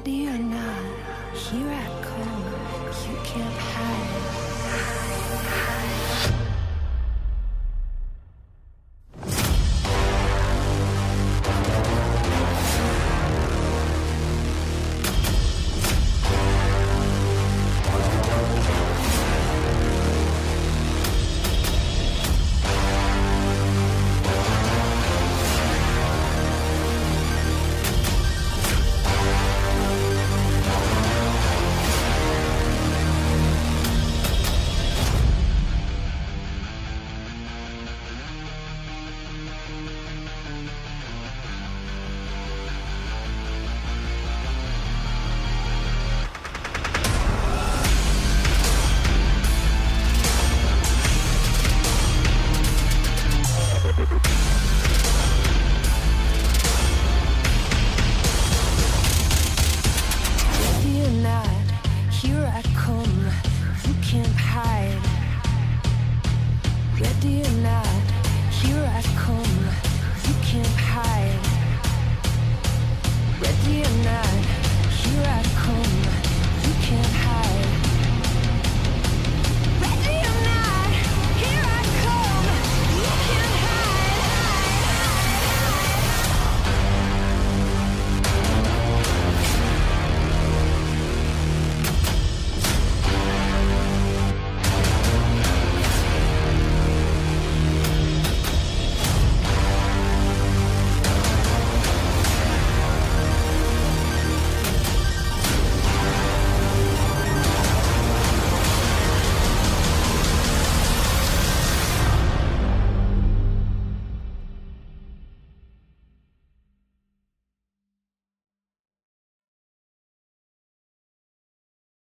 Ready or not, here I come. Here I come, you can't hide.